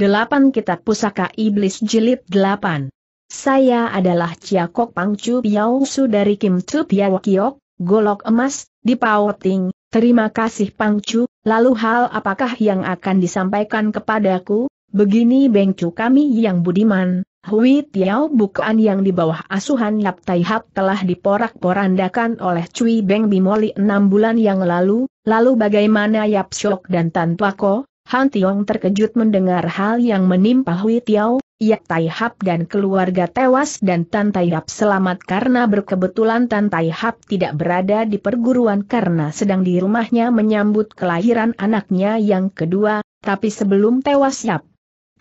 Delapan Kitab Pusaka Iblis Jilid 8 Saya adalah Chia Kok Pangcu Piao Su dari Kim Tu Piao Kiok, Golok Emas, di Paoting. Terima kasih Pangcu, lalu hal apakah yang akan disampaikan kepadaku? Begini Bengcu kami yang budiman, Hui Tiao bukan yang di bawah asuhan Yap Tai Hap telah diporak-porandakan oleh Cui Beng Bimoli enam bulan yang lalu, lalu bagaimana Yap Syok dan Tan Tuako, Han Tiong terkejut mendengar hal yang menimpa Hui Tiao, Yap Tai Hap dan keluarga tewas dan Tan Tai Hap selamat karena berkebetulan Tan Tai Hap tidak berada di perguruan karena sedang di rumahnya menyambut kelahiran anaknya yang kedua, tapi sebelum tewas Yap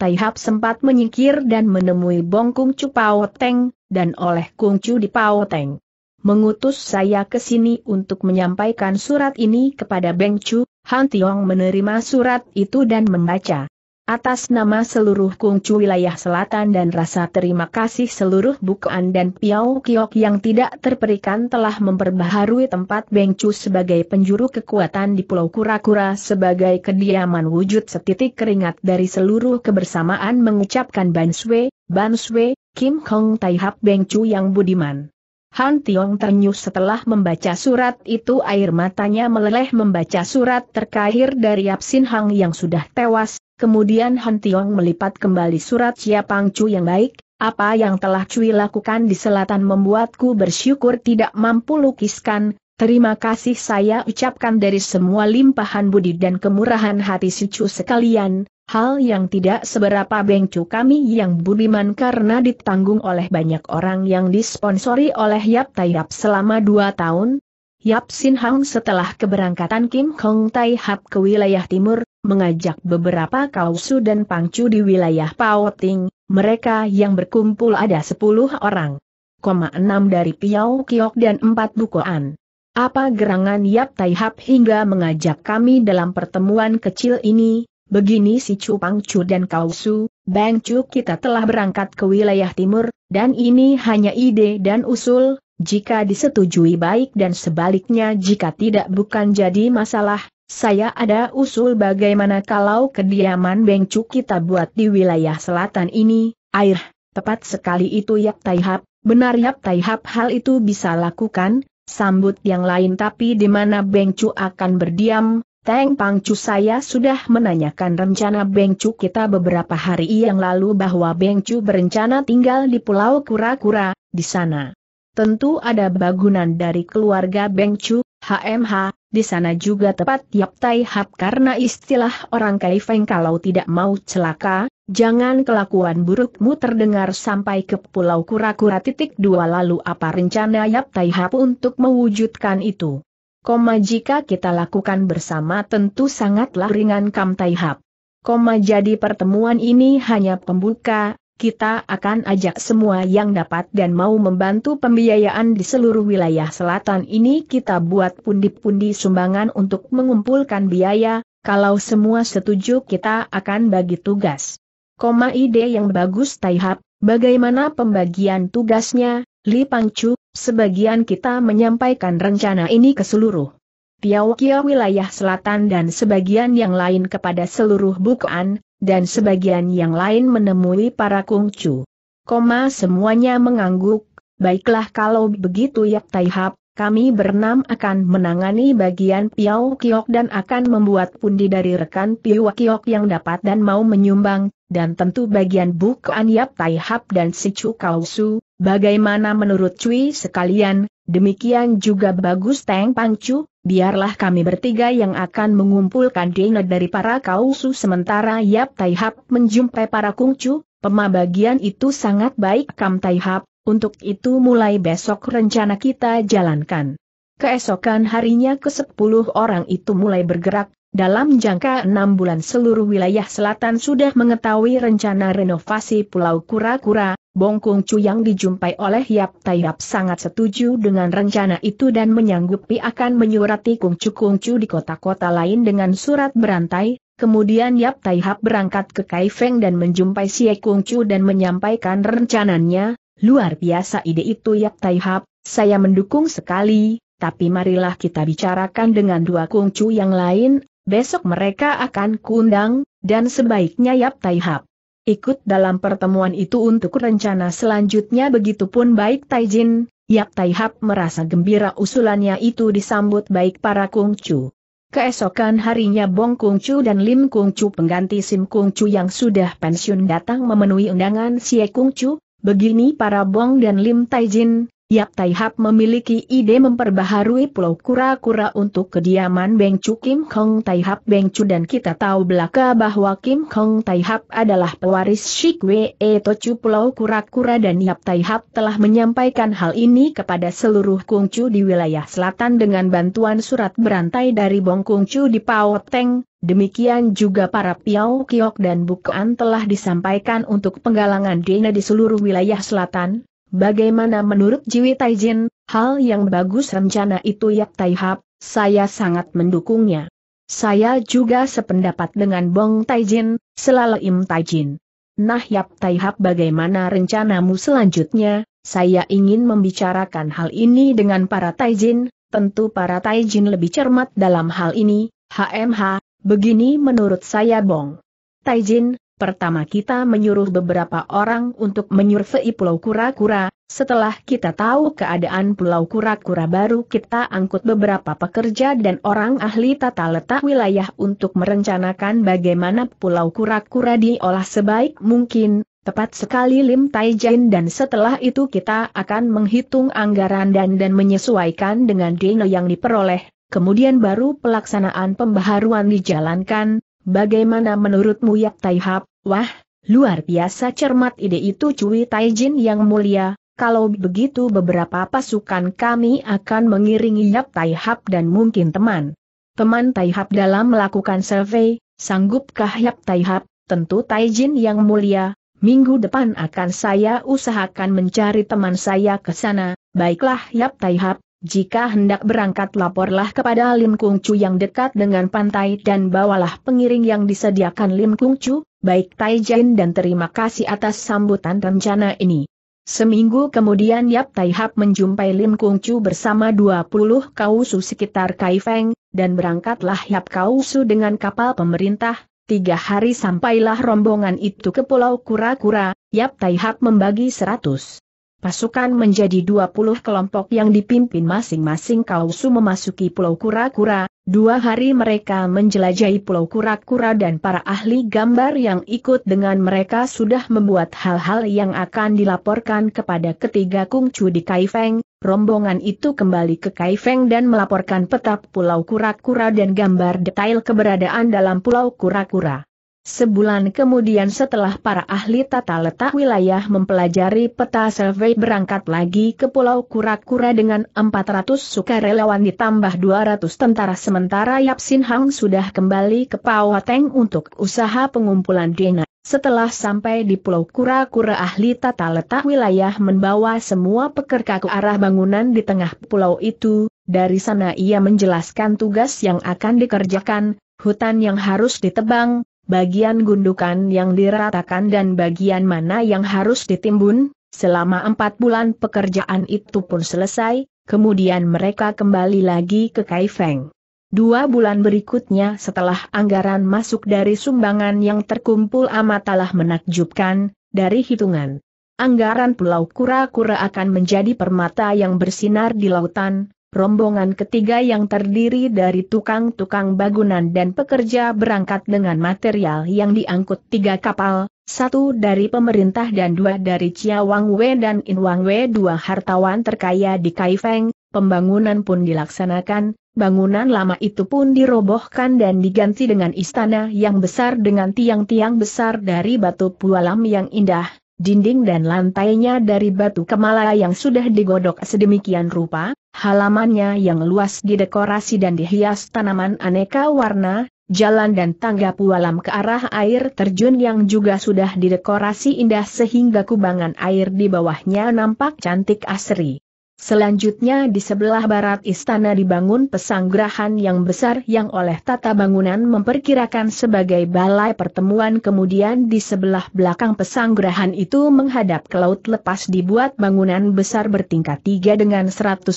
Tai Hap sempat menyingkir dan menemui Bong Kung Chu Pao Teng, dan oleh Kung Chu di Pao Teng. Mengutus saya ke sini untuk menyampaikan surat ini kepada Beng Chu, Han Tiong menerima surat itu dan membaca atas nama seluruh kungcu wilayah selatan dan rasa terima kasih seluruh bukaan dan piau kiok yang tidak terperikan telah memperbaharui tempat Bengcu sebagai penjuru kekuatan di Pulau Kura-Kura sebagai kediaman wujud setitik keringat dari seluruh kebersamaan mengucapkan Banswe, Banswe, Kim Hong Taihap Bengcu yang budiman. Han Tiong ternyuh setelah membaca surat itu air matanya meleleh membaca surat terkahir dari Sin Hang yang sudah tewas, Kemudian Han Tiong melipat kembali surat Chia Pangcu yang baik, apa yang telah Cui lakukan di selatan membuatku bersyukur tidak mampu lukiskan, terima kasih saya ucapkan dari semua limpahan budi dan kemurahan hati si Cu sekalian, hal yang tidak seberapa bengcu kami yang budiman karena ditanggung oleh banyak orang yang disponsori oleh Yap Tayyap selama dua tahun, Yap Sin Hang setelah keberangkatan Kim Hong Tai Hap ke wilayah timur, mengajak beberapa kausu dan pangcu di wilayah Paoting, mereka yang berkumpul ada sepuluh orang. Koma enam dari Piau Kiok dan empat bukoan. Apa gerangan Yap Tai Hap hingga mengajak kami dalam pertemuan kecil ini, begini si Chu Pangcu dan Kausu, Bang Chu kita telah berangkat ke wilayah timur, dan ini hanya ide dan usul, jika disetujui baik dan sebaliknya jika tidak bukan jadi masalah, saya ada usul bagaimana kalau kediaman Bengcu kita buat di wilayah selatan ini, air, tepat sekali itu Yap Taihap, benar Yap Taihap hal itu bisa lakukan, sambut yang lain tapi di mana Bengcu akan berdiam, Teng Pangcu saya sudah menanyakan rencana Bengcu kita beberapa hari yang lalu bahwa Bengcu berencana tinggal di Pulau Kura-Kura, di sana. Tentu ada bagunan dari keluarga Bengcu, HMH, di sana juga tepat Yap Tai Hap karena istilah orang Kaifeng kalau tidak mau celaka, jangan kelakuan burukmu terdengar sampai ke Pulau Kura-Kura titik dua lalu apa rencana Yap Tai Hap untuk mewujudkan itu. Koma jika kita lakukan bersama tentu sangatlah ringan Kam Tai Hap. Koma jadi pertemuan ini hanya pembuka, kita akan ajak semua yang dapat dan mau membantu pembiayaan di seluruh wilayah selatan ini kita buat pundi-pundi sumbangan untuk mengumpulkan biaya, kalau semua setuju kita akan bagi tugas. Koma ide yang bagus Taihap, bagaimana pembagian tugasnya, Li Pangcu, sebagian kita menyampaikan rencana ini ke seluruh Piao Kia wilayah selatan dan sebagian yang lain kepada seluruh bukaan, dan sebagian yang lain menemui para kungcu. Koma semuanya mengangguk, baiklah kalau begitu Yap Taihap, kami berenam akan menangani bagian Piao Kiok dan akan membuat pundi dari rekan Piao Kiok yang dapat dan mau menyumbang, dan tentu bagian bukaan Yap Taihap dan si Chu Kausu, bagaimana menurut Cui sekalian, demikian juga bagus Teng Pangcu, biarlah kami bertiga yang akan mengumpulkan dana dari para kausu sementara Yap Taihap menjumpai para kungcu, pemabagian itu sangat baik Kam Taihap, untuk itu mulai besok rencana kita jalankan. Keesokan harinya ke sepuluh orang itu mulai bergerak, dalam jangka enam bulan seluruh wilayah selatan sudah mengetahui rencana renovasi Pulau Kura-Kura, Bong Kung Chu yang dijumpai oleh Yap Tai Yap sangat setuju dengan rencana itu dan menyanggupi akan menyurati Kung Chu Kung Chu di kota-kota lain dengan surat berantai, kemudian Yap Tai Hap berangkat ke Kaifeng dan menjumpai Xie Kung Chu dan menyampaikan rencananya, luar biasa ide itu Yap Tai Hap, saya mendukung sekali, tapi marilah kita bicarakan dengan dua Kung Chu yang lain, besok mereka akan kundang, dan sebaiknya Yap Tai Hap. Ikut dalam pertemuan itu untuk rencana selanjutnya. Begitupun baik Taijin, Yap Taihap merasa gembira usulannya itu disambut baik para kungcu. Keesokan harinya Bong Kungcu dan Lim Kungcu pengganti Sim Kungcu yang sudah pensiun datang memenuhi undangan Xie Kungcu, begini para Bong dan Lim Taijin, Yap Taihap memiliki ide memperbaharui Pulau Kura-Kura untuk kediaman Beng Chu Kim Kong Taihap Beng Chu dan kita tahu belaka bahwa Kim Kong Taihap adalah pewaris Shik Wei Tochu Pulau Kura-Kura dan Yap Taihap telah menyampaikan hal ini kepada seluruh kungcu di wilayah selatan dengan bantuan surat berantai dari Bong Kungcu di Teng. Demikian juga para Piao Kiok dan Bukaan telah disampaikan untuk penggalangan dana di seluruh wilayah selatan, Bagaimana menurut Jiwi Taijin, hal yang bagus rencana itu Yak Taihap, saya sangat mendukungnya. Saya juga sependapat dengan Bong Taijin, selalu Im Taijin. Nah Yap Taihap bagaimana rencanamu selanjutnya, saya ingin membicarakan hal ini dengan para Taijin, tentu para Taijin lebih cermat dalam hal ini, HMH, begini menurut saya Bong. Taijin, Pertama kita menyuruh beberapa orang untuk menyurvei Pulau Kura-Kura, setelah kita tahu keadaan Pulau Kura-Kura baru kita angkut beberapa pekerja dan orang ahli tata letak wilayah untuk merencanakan bagaimana Pulau Kura-Kura diolah sebaik mungkin, tepat sekali Lim Taijain dan setelah itu kita akan menghitung anggaran dan dan menyesuaikan dengan dana yang diperoleh, kemudian baru pelaksanaan pembaharuan dijalankan, Bagaimana menurutmu Yak Taihap? Wah, luar biasa cermat ide itu Cui Taijin yang mulia, kalau begitu beberapa pasukan kami akan mengiringi Yap Taihap dan mungkin teman. Teman Taihap dalam melakukan survei, sanggupkah Yap Taihap? Tentu Taijin yang mulia, minggu depan akan saya usahakan mencari teman saya ke sana, baiklah Yap Taihap, jika hendak berangkat laporlah kepada Lim Kung Chu yang dekat dengan pantai dan bawalah pengiring yang disediakan Lim Kung Chu, baik Tai Jin dan terima kasih atas sambutan rencana ini. Seminggu kemudian Yap Tai Hap menjumpai Lim Kung Chu bersama 20 kausu sekitar Kaifeng, dan berangkatlah Yap Kausu dengan kapal pemerintah, tiga hari sampailah rombongan itu ke Pulau Kura-Kura, Yap Tai Hap membagi 100 Pasukan menjadi 20 kelompok yang dipimpin masing-masing kausu memasuki Pulau Kura-Kura, dua hari mereka menjelajahi Pulau Kura-Kura dan para ahli gambar yang ikut dengan mereka sudah membuat hal-hal yang akan dilaporkan kepada ketiga kungcu di Kaifeng, rombongan itu kembali ke Kaifeng dan melaporkan peta Pulau Kura-Kura dan gambar detail keberadaan dalam Pulau Kura-Kura. Sebulan kemudian setelah para ahli tata letak wilayah mempelajari peta survei berangkat lagi ke Pulau Kura-Kura dengan 400 sukarelawan ditambah 200 tentara sementara Yap Sin Hang sudah kembali ke Pawateng untuk usaha pengumpulan dana. Setelah sampai di Pulau Kura-Kura ahli tata letak wilayah membawa semua pekerja ke arah bangunan di tengah pulau itu, dari sana ia menjelaskan tugas yang akan dikerjakan, hutan yang harus ditebang, bagian gundukan yang diratakan dan bagian mana yang harus ditimbun, selama empat bulan pekerjaan itu pun selesai, kemudian mereka kembali lagi ke Kaifeng. Dua bulan berikutnya setelah anggaran masuk dari sumbangan yang terkumpul amatalah menakjubkan, dari hitungan. Anggaran Pulau Kura-Kura akan menjadi permata yang bersinar di lautan, Rombongan ketiga yang terdiri dari tukang-tukang bangunan dan pekerja berangkat dengan material yang diangkut tiga kapal, satu dari pemerintah dan dua dari Chia Wang Wei dan In Wang Wei dua hartawan terkaya di Kaifeng, pembangunan pun dilaksanakan, bangunan lama itu pun dirobohkan dan diganti dengan istana yang besar dengan tiang-tiang besar dari batu pualam yang indah, dinding dan lantainya dari batu kemala yang sudah digodok sedemikian rupa, halamannya yang luas didekorasi dan dihias tanaman aneka warna, jalan dan tangga pualam ke arah air terjun yang juga sudah didekorasi indah sehingga kubangan air di bawahnya nampak cantik asri. Selanjutnya di sebelah barat istana dibangun pesanggerahan yang besar yang oleh tata bangunan memperkirakan sebagai balai pertemuan. Kemudian di sebelah belakang pesanggerahan itu menghadap ke laut lepas dibuat bangunan besar bertingkat tiga dengan 150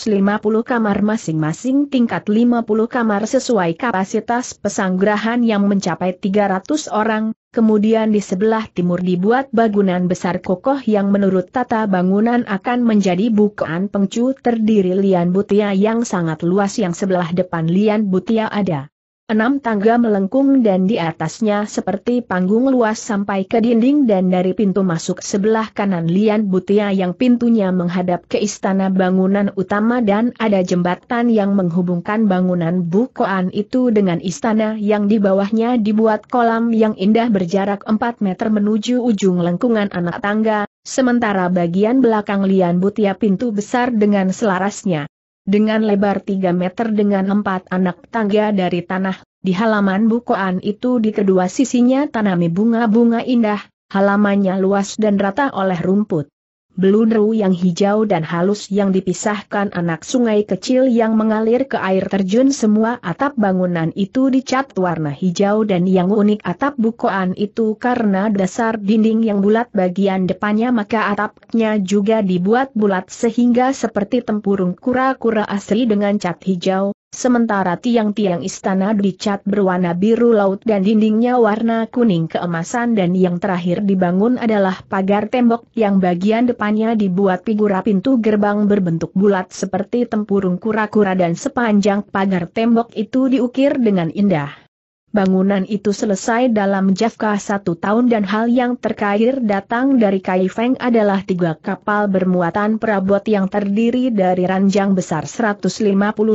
kamar masing-masing tingkat 50 kamar sesuai kapasitas pesanggerahan yang mencapai 300 orang, kemudian di sebelah timur dibuat bangunan besar kokoh yang menurut tata bangunan akan menjadi bukaan pengcu terdiri lian butia yang sangat luas yang sebelah depan lian butia ada Enam tangga melengkung dan di atasnya seperti panggung luas sampai ke dinding dan dari pintu masuk sebelah kanan Lian Butia yang pintunya menghadap ke istana bangunan utama dan ada jembatan yang menghubungkan bangunan bukoan itu dengan istana yang di bawahnya dibuat kolam yang indah berjarak 4 meter menuju ujung lengkungan anak tangga, sementara bagian belakang Lian Butia pintu besar dengan selarasnya dengan lebar 3 meter dengan empat anak tangga dari tanah, di halaman bukoan itu di kedua sisinya tanami bunga-bunga indah, halamannya luas dan rata oleh rumput beludru yang hijau dan halus yang dipisahkan anak sungai kecil yang mengalir ke air terjun semua atap bangunan itu dicat warna hijau dan yang unik atap bukoan itu karena dasar dinding yang bulat bagian depannya maka atapnya juga dibuat bulat sehingga seperti tempurung kura-kura asli dengan cat hijau, Sementara tiang-tiang istana dicat berwarna biru laut dan dindingnya warna kuning keemasan dan yang terakhir dibangun adalah pagar tembok yang bagian depannya dibuat figura pintu gerbang berbentuk bulat seperti tempurung kura-kura dan sepanjang pagar tembok itu diukir dengan indah bangunan itu selesai dalam jangka satu tahun dan hal yang terkait datang dari Kai Feng adalah tiga kapal bermuatan perabot yang terdiri dari ranjang besar 150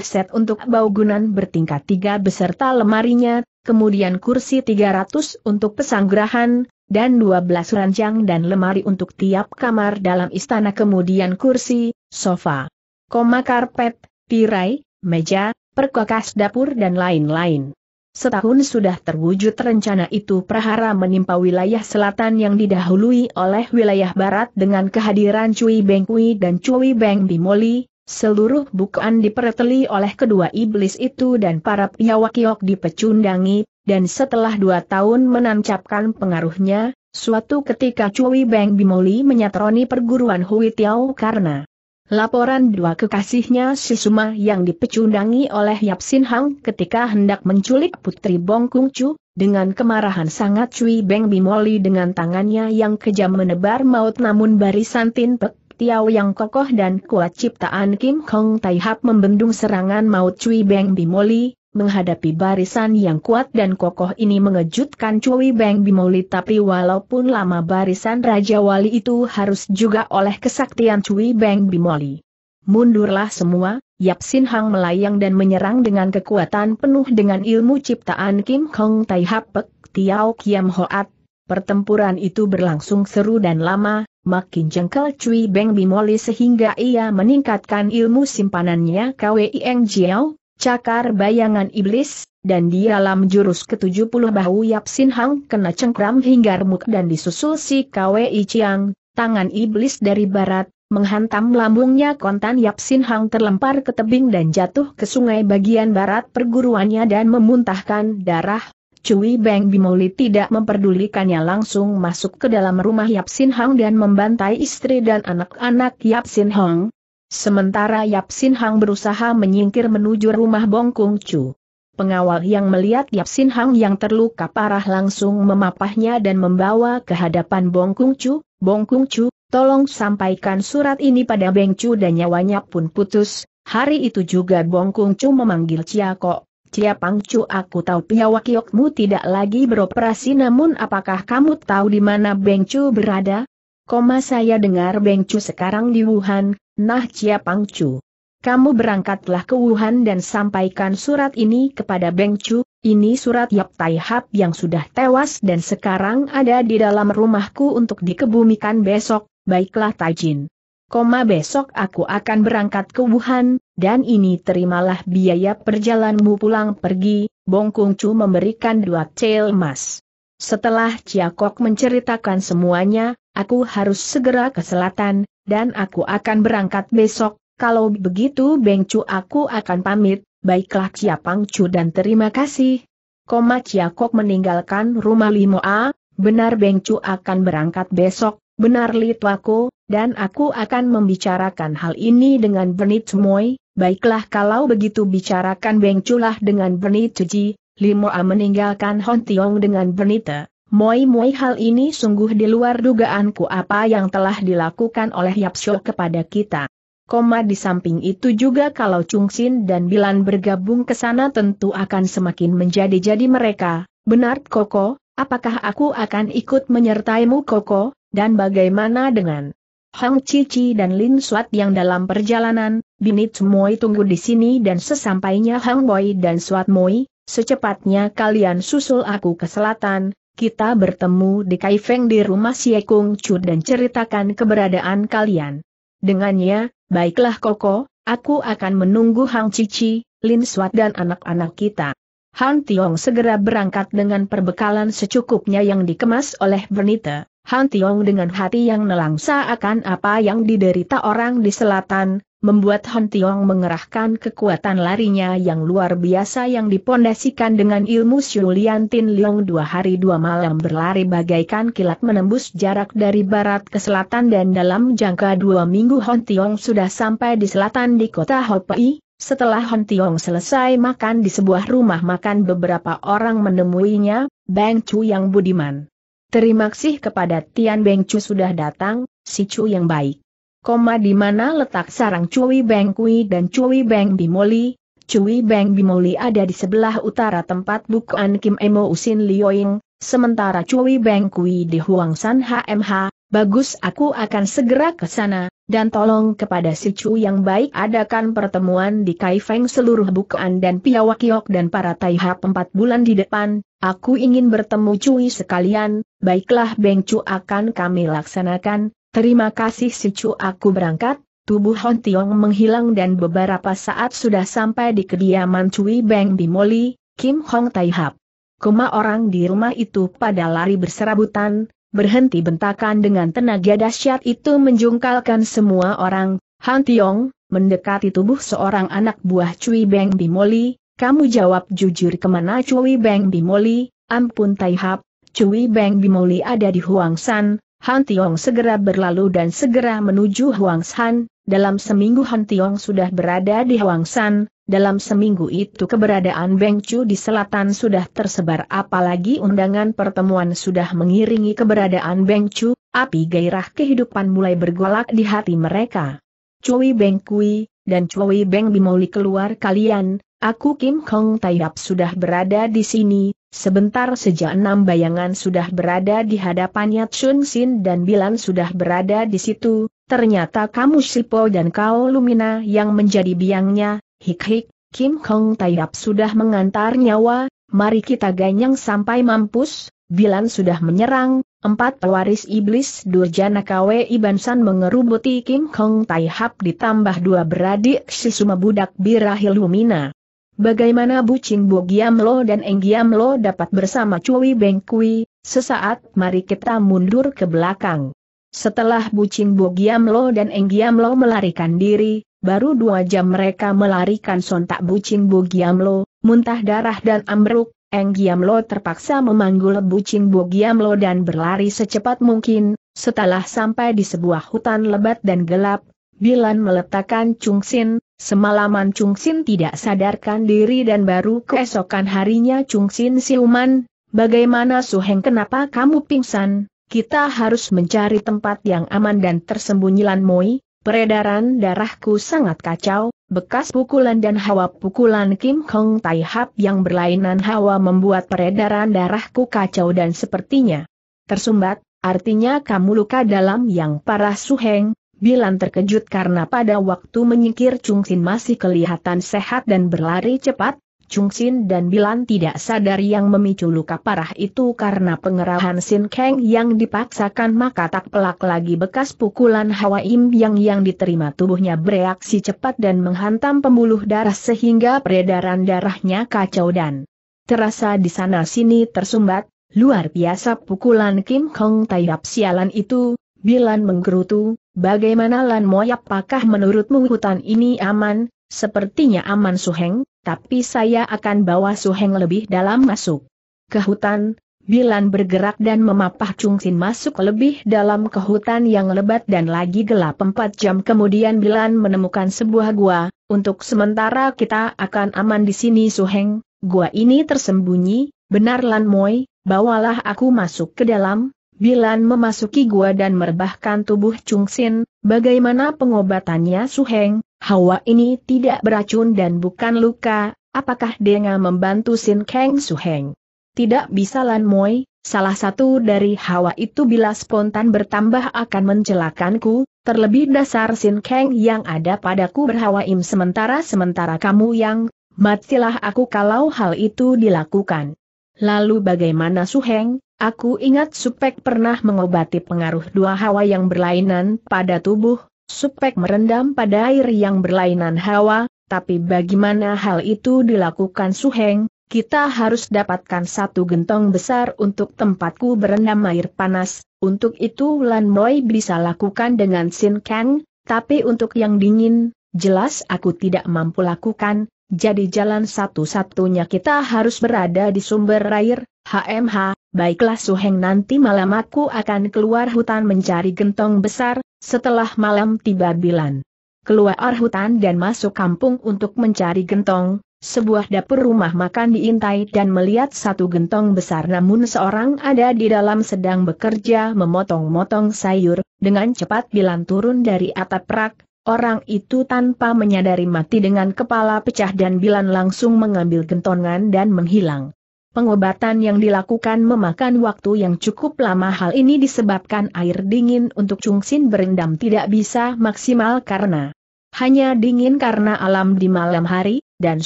set untuk bangunan bertingkat tiga beserta lemarinya, kemudian kursi 300 untuk pesanggerahan, dan 12 ranjang dan lemari untuk tiap kamar dalam istana kemudian kursi, sofa, koma karpet, tirai, meja, perkakas dapur dan lain-lain. Setahun sudah terwujud rencana itu prahara menimpa wilayah selatan yang didahului oleh wilayah barat dengan kehadiran Cui Beng Kui dan Cui Beng Bimoli, seluruh bukaan diperteli oleh kedua iblis itu dan para piawakiok dipecundangi, dan setelah dua tahun menancapkan pengaruhnya, suatu ketika Cui Beng Bimoli menyatroni perguruan Hui Tiao karena Laporan dua kekasihnya si yang dipecundangi oleh Yap Sin Hang ketika hendak menculik Putri Bong Kung Chu, dengan kemarahan sangat Cui Beng Bimoli dengan tangannya yang kejam menebar maut namun barisan Tin Pek Tiao yang kokoh dan kuat ciptaan Kim Hong Tai Hap membendung serangan maut Cui Beng Bimoli, menghadapi barisan yang kuat dan kokoh ini mengejutkan Cui Beng Bimoli tapi walaupun lama barisan Raja Wali itu harus juga oleh kesaktian Cui Beng Bimoli. Mundurlah semua, Yap Sin Hang melayang dan menyerang dengan kekuatan penuh dengan ilmu ciptaan Kim Hong Tai Hapek Tiao Kiam Hoat. Pertempuran itu berlangsung seru dan lama, makin jengkel Cui Beng Bimoli sehingga ia meningkatkan ilmu simpanannya Kwei Eng Jiao, cakar bayangan iblis, dan di dalam jurus ke-70 bahu Yap Sin Hang kena cengkram hingga remuk dan disusul si Kwei Chiang, tangan iblis dari barat, menghantam lambungnya kontan Yap Sin Hang terlempar ke tebing dan jatuh ke sungai bagian barat perguruannya dan memuntahkan darah. Cui Beng Bimoli tidak memperdulikannya langsung masuk ke dalam rumah Yap Sin Hang dan membantai istri dan anak-anak Yap Sin Hang, Sementara Yap Sin Hang berusaha menyingkir menuju rumah Bong Kung Chu. Pengawal yang melihat Yap Sin Hang yang terluka parah langsung memapahnya dan membawa ke hadapan Bong Kung Chu. Bong Kung Chu, tolong sampaikan surat ini pada Beng Chu dan nyawanya pun putus. Hari itu juga Bong Kung Chu memanggil Cia Kok. Cia Pang Chu aku tahu piawakiokmu tidak lagi beroperasi namun apakah kamu tahu di mana Beng Chu berada? Koma saya dengar Beng Chu sekarang di Wuhan, nah Chia Pang Chu. Kamu berangkatlah ke Wuhan dan sampaikan surat ini kepada Beng Chu, ini surat Yap Tai Hap yang sudah tewas dan sekarang ada di dalam rumahku untuk dikebumikan besok, baiklah Tajin. Koma besok aku akan berangkat ke Wuhan, dan ini terimalah biaya perjalananmu pulang pergi, Bong Kung Chu memberikan dua cel emas. Setelah Chia Kok menceritakan semuanya, aku harus segera ke selatan, dan aku akan berangkat besok, kalau begitu Beng Chu aku akan pamit, baiklah Ciapang Chu dan terima kasih. Koma Ciakok meninggalkan rumah Limo A, benar Beng Chu akan berangkat besok, benar Litwako, dan aku akan membicarakan hal ini dengan Bernit Moy, baiklah kalau begitu bicarakan Beng lah dengan Bernit Ji, Limo A meninggalkan Hon Tiong dengan Bernita. Moi moi hal ini sungguh di luar dugaanku apa yang telah dilakukan oleh Yapsyo kepada kita. Koma di samping itu juga kalau Chung Sin dan Bilan bergabung ke sana tentu akan semakin menjadi-jadi mereka. Benar Koko, apakah aku akan ikut menyertaimu Koko, dan bagaimana dengan Hang Cici dan Lin Suat yang dalam perjalanan, Binit Moi tunggu di sini dan sesampainya Hang Boy dan Suat Moi, secepatnya kalian susul aku ke selatan, kita bertemu di Kaifeng di rumah Siekung Chu dan ceritakan keberadaan kalian. Dengannya, Baiklah Koko, aku akan menunggu Hang Cici, Lin Swat dan anak-anak kita. Han Tiong segera berangkat dengan perbekalan secukupnya yang dikemas oleh Bernita. Han Tiong dengan hati yang nelangsa akan apa yang diderita orang di selatan, membuat Han Tiong mengerahkan kekuatan larinya yang luar biasa yang dipondasikan dengan ilmu Lian Tin Leong dua hari dua malam berlari bagaikan kilat menembus jarak dari barat ke selatan dan dalam jangka dua minggu Han Tiong sudah sampai di selatan di kota Hopei. Setelah Han Tiong selesai makan di sebuah rumah makan beberapa orang menemuinya, Bang Chu yang budiman. Terima kasih kepada Tian Beng Chu sudah datang, si Chu yang baik koma di mana letak sarang Cui Beng Kui dan Cui Beng Bimoli. Cui Beng Bimoli ada di sebelah utara tempat bukaan Kim Emo Usin Lioing, sementara Cui Beng Kui di Huang San HMH. Bagus aku akan segera ke sana, dan tolong kepada si Cu yang baik adakan pertemuan di Kaifeng seluruh bukaan dan Piawakiok dan para Taihap empat bulan di depan, aku ingin bertemu Cui sekalian, baiklah Beng Cu akan kami laksanakan, Terima kasih si Cu aku berangkat, tubuh Hon Tiong menghilang dan beberapa saat sudah sampai di kediaman Cui Beng Bimoli, Kim Hong Tai Hap. Koma orang di rumah itu pada lari berserabutan, berhenti bentakan dengan tenaga dahsyat itu menjungkalkan semua orang, Han Tiong, mendekati tubuh seorang anak buah Cui Beng Bimoli, kamu jawab jujur ke mana Cui Beng Bimoli, ampun Tai Hap, Cui Beng Bimoli ada di Huang San, Han Tiong segera berlalu dan segera menuju Huang San. dalam seminggu Han Tiong sudah berada di Huang San. dalam seminggu itu keberadaan Beng Chu di selatan sudah tersebar apalagi undangan pertemuan sudah mengiringi keberadaan Beng Chu, api gairah kehidupan mulai bergolak di hati mereka. Cui Beng Kui, dan Cui Beng Bimoli keluar kalian, aku Kim Kong Taiyap sudah berada di sini, Sebentar saja enam bayangan sudah berada di hadapannya Chun Sin dan Bilan sudah berada di situ, ternyata kamu Sipo dan kau Lumina yang menjadi biangnya, hik-hik, Kim Kong Taiyap sudah mengantar nyawa, mari kita ganyang sampai mampus, Bilan sudah menyerang, empat pewaris iblis Durjana Kwe Ibansan mengerubuti Kim Kong Taihap ditambah dua beradik Sisuma budak Birahil Lumina. Bagaimana Bu Chin Bo Giam Lo dan Eng Giam Lo dapat bersama Cui Beng Kui, sesaat mari kita mundur ke belakang. Setelah Bu Chin Bo Giam Lo dan Eng Giam Lo melarikan diri, baru dua jam mereka melarikan sontak Bu Chin Bo Giam Lo, muntah darah dan ambruk, Eng Giam Lo terpaksa memanggul Bu Chin Bo Giam Lo dan berlari secepat mungkin, setelah sampai di sebuah hutan lebat dan gelap, Bilan meletakkan Chung Sin, semalaman Chung Sin tidak sadarkan diri dan baru keesokan harinya Chung Sin siuman, bagaimana Suheng kenapa kamu pingsan, kita harus mencari tempat yang aman dan tersembunyi Lan Moi, peredaran darahku sangat kacau, bekas pukulan dan hawa pukulan Kim Kong Tai Hap yang berlainan hawa membuat peredaran darahku kacau dan sepertinya tersumbat, artinya kamu luka dalam yang parah Suheng, Bilan terkejut karena pada waktu menyingkir Chung Sin masih kelihatan sehat dan berlari cepat, Chung Sin dan Bilan tidak sadar yang memicu luka parah itu karena pengerahan Sin Kang yang dipaksakan maka tak pelak lagi bekas pukulan Hawa Im yang yang diterima tubuhnya bereaksi cepat dan menghantam pembuluh darah sehingga peredaran darahnya kacau dan terasa di sana sini tersumbat, luar biasa pukulan Kim Kong Taiyap sialan itu, Bilan menggerutu, bagaimana Lan Moy apakah menurutmu hutan ini aman? Sepertinya aman Suheng, tapi saya akan bawa Suheng lebih dalam masuk ke hutan. Bilan bergerak dan memapah Chung Sin masuk lebih dalam ke hutan yang lebat dan lagi gelap. Empat jam kemudian Bilan menemukan sebuah gua, untuk sementara kita akan aman di sini Suheng, gua ini tersembunyi, benar Lan Moy, bawalah aku masuk ke dalam, Bilan memasuki gua dan merebahkan tubuh Chung Sin, bagaimana pengobatannya Suheng, hawa ini tidak beracun dan bukan luka, apakah dia membantu Sin Kang Suheng? Tidak bisa Lan Moi, salah satu dari hawa itu bila spontan bertambah akan mencelakanku, terlebih dasar Sin Kang yang ada padaku berhawaim sementara sementara kamu yang, matilah aku kalau hal itu dilakukan. Lalu bagaimana Suheng, Aku ingat Supek pernah mengobati pengaruh dua hawa yang berlainan pada tubuh, Supek merendam pada air yang berlainan hawa, tapi bagaimana hal itu dilakukan Suheng, kita harus dapatkan satu gentong besar untuk tempatku berendam air panas, untuk itu Lan Moi bisa lakukan dengan Sin Kang, tapi untuk yang dingin, jelas aku tidak mampu lakukan, jadi jalan satu-satunya kita harus berada di sumber air, HMH, baiklah Suheng nanti malam aku akan keluar hutan mencari gentong besar, setelah malam tiba Bilan. Keluar hutan dan masuk kampung untuk mencari gentong, sebuah dapur rumah makan diintai dan melihat satu gentong besar. Namun seorang ada di dalam sedang bekerja memotong-motong sayur, dengan cepat Bilan turun dari atap rak, orang itu tanpa menyadari mati dengan kepala pecah dan Bilan langsung mengambil gentongan dan menghilang. Pengobatan yang dilakukan memakan waktu yang cukup lama hal ini disebabkan air dingin untuk Chungsin berendam tidak bisa maksimal karena hanya dingin karena alam di malam hari, dan